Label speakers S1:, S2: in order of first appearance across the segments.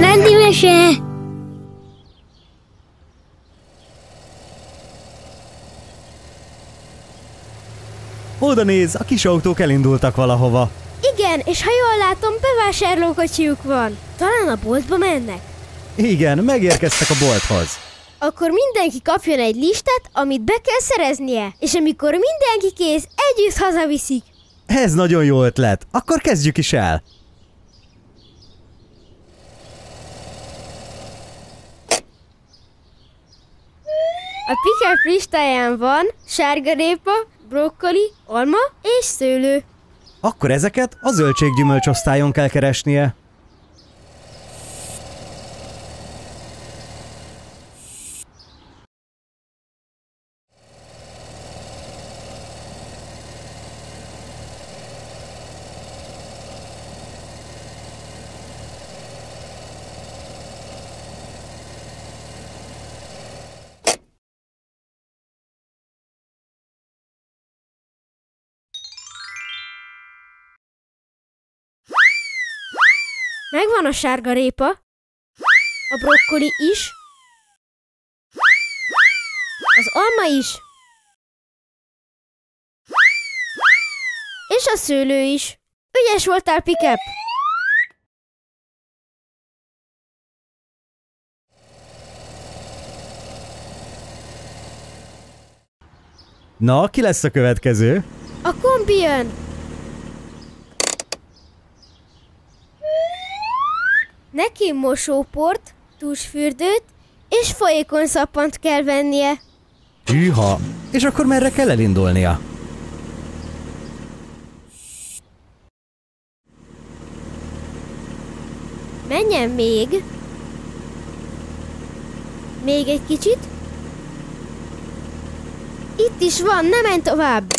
S1: Lendi mese!
S2: Oda néz, a kis autók elindultak valahova.
S1: Igen, és ha jól látom, bevásárlókocsijuk van. Talán a boltba mennek.
S2: Igen, megérkeztek a bolthoz.
S1: Akkor mindenki kapjon egy listát, amit be kell szereznie. És amikor mindenki kész, együtt hazaviszik.
S2: Ez nagyon jó ötlet. Akkor kezdjük is el.
S1: A pickup listáján van sárgarépa, brokkoli, alma és szőlő.
S2: Akkor ezeket a zöldséggyümölcs osztályon kell keresnie.
S1: Megvan a sárga répa, a brokkoli is, az alma is, és a szőlő is. Ügyes voltál, Pikep!
S2: Na, ki lesz a következő?
S1: A kombi jön! Neki mosóport, tusfürdőt és folyékony szappant kell vennie.
S2: Hűha! És akkor merre kell elindulnia?
S1: Menjen még. Még egy kicsit. Itt is van, ne menj tovább.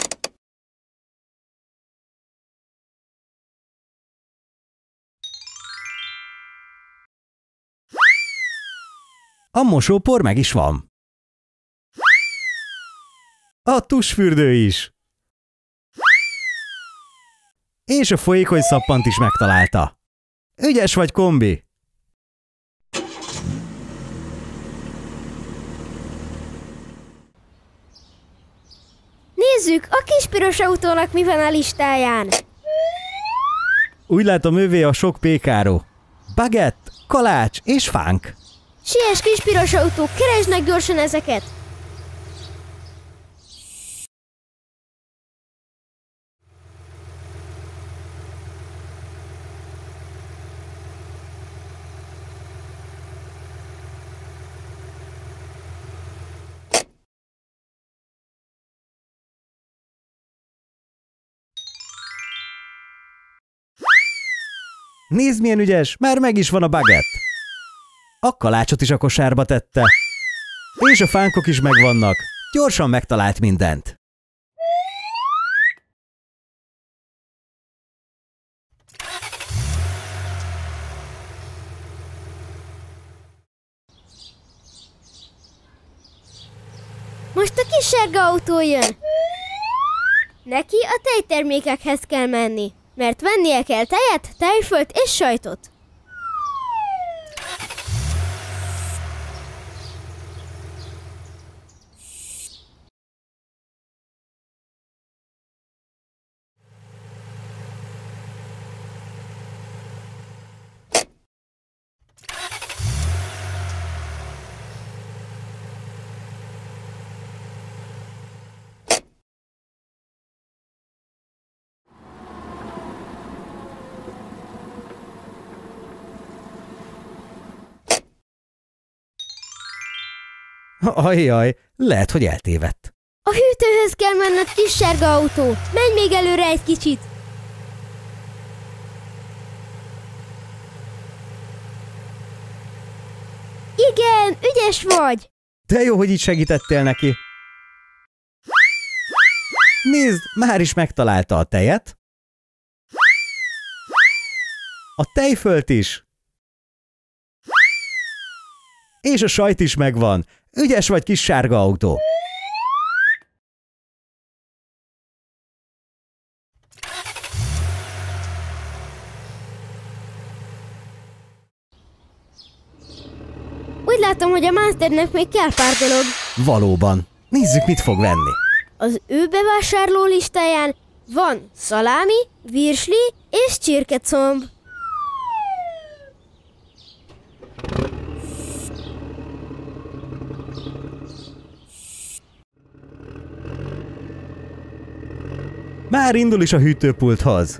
S2: A mosópor meg is van. A tusfürdő is. És a folyékony szappant is megtalálta. Ügyes vagy, kombi!
S1: Nézzük, a kis piros autónak mi van a listáján.
S2: Úgy látom ővé a sok pékáró. Bagett, kalács és fánk.
S1: Siess, kis piros meg gyorsan ezeket!
S2: Nézd milyen ügyes, már meg is van a bagett. A kalácsot is a kosárba tette. És a fánkok is megvannak. Gyorsan megtalált mindent.
S1: Most a kis sárga autó jön. Neki a tejtermékekhez kell menni, mert vennie kell tejet, tejfölt és sajtot.
S2: Ajjaj, lehet, hogy eltévedt.
S1: A hűtőhöz kell menned, kis sárga autó. Menj még előre egy kicsit. Igen, ügyes vagy.
S2: De jó, hogy így segítettél neki. Nézd, már is megtalálta a tejet. A tejfölt is. És a sajt is megvan. Ügyes vagy kis sárga autó.
S1: Úgy látom, hogy a Masternek még kell pár dolog.
S2: Valóban. Nézzük, mit fog venni.
S1: Az ő bevásárló listáján van szalámi, virsli és csirkecomb.
S2: Már indul is a hűtőpulthoz.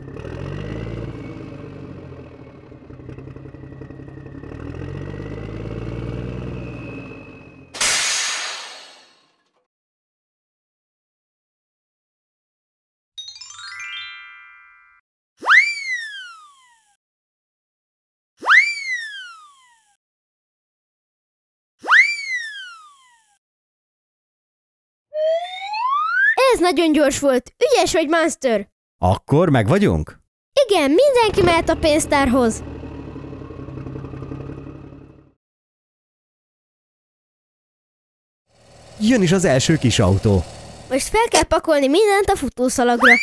S1: Nagyon gyors volt. Ügyes vagy, Monster.
S2: Akkor meg vagyunk?
S1: Igen, mindenki mehet a pénztárhoz.
S2: Jön is az első kis autó.
S1: Most fel kell pakolni mindent a futószalagra.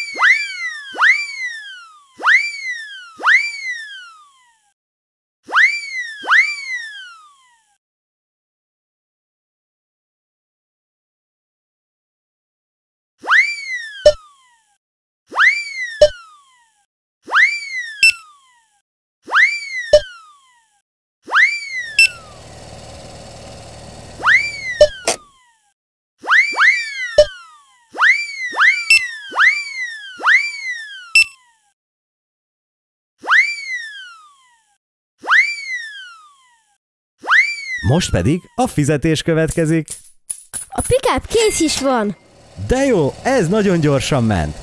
S2: Most pedig a fizetés következik.
S1: A pickup kész is van.
S2: De jó, ez nagyon gyorsan ment.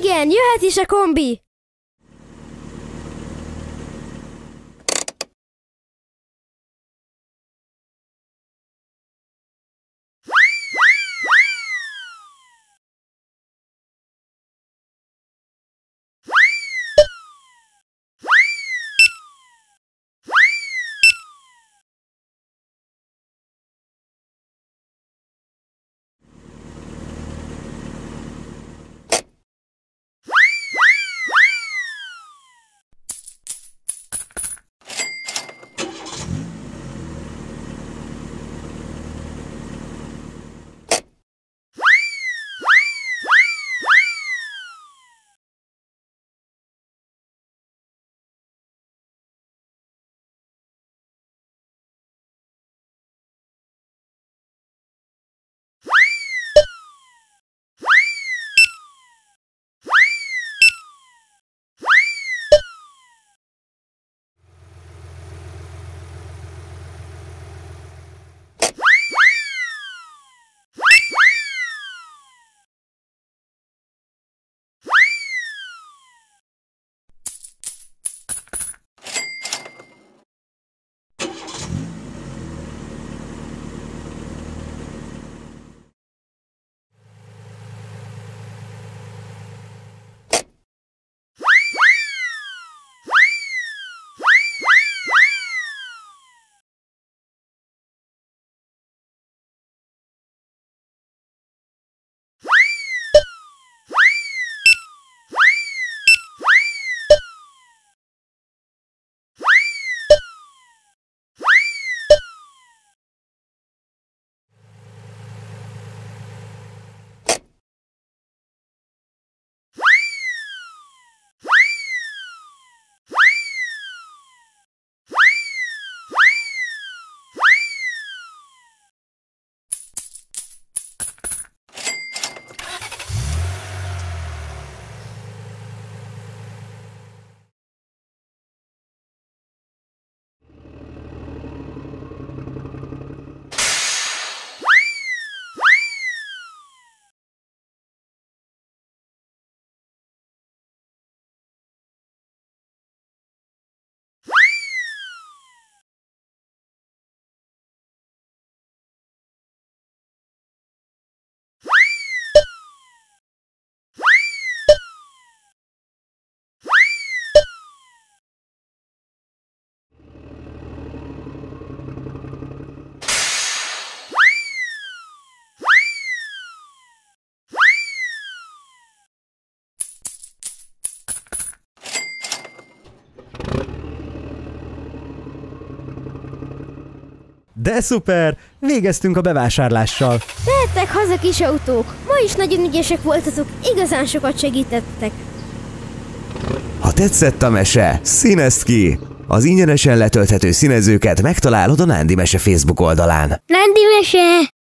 S1: Igen, jöhet is a kombi.
S3: De szuper! Végeztünk a bevásárlással.
S1: Tehettek haza kis autók. Ma is nagyon ügyesek voltatok, igazán sokat segítettek.
S2: Ha tetszett a mese, színezd ki! Az ingyenesen letölthető színezőket megtalálod a Nándi Mese Facebook oldalán.
S4: Nándi mese!